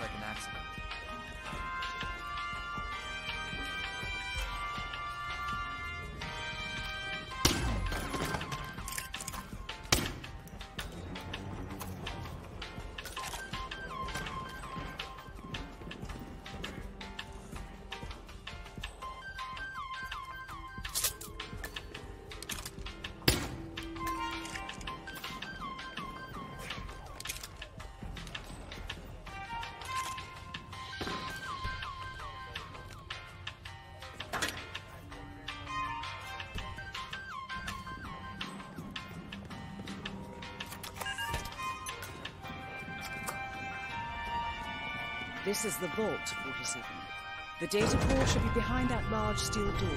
like an accident. This is the vault, 47. The data core should be behind that large steel door.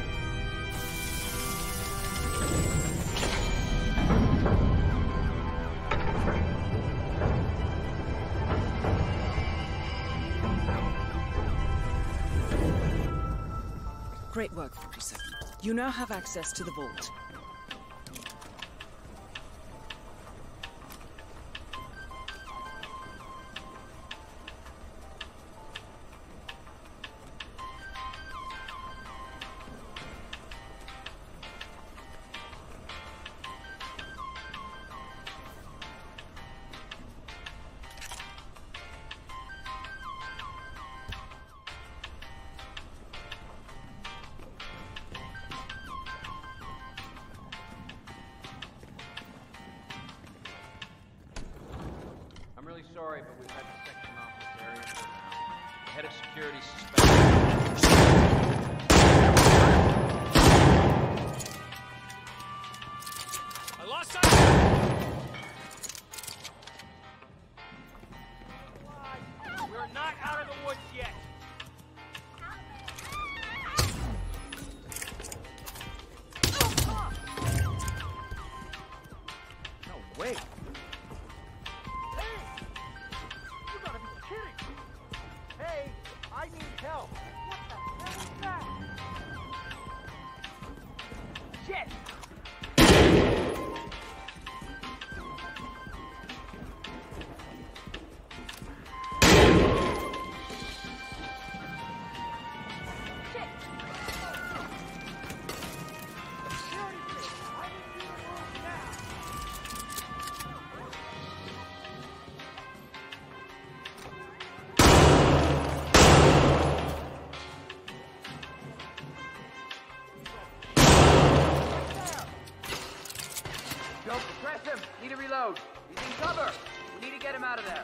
Great work, 47. You now have access to the vault. Sorry, but we've had to section off this area for now. The head of security suspected. I Don't press him. Need to reload. He's in cover. We need to get him out of there.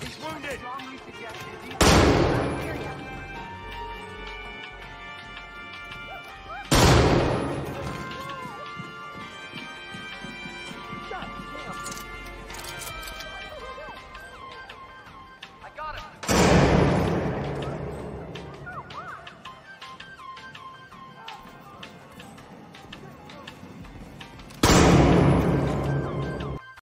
He's wounded.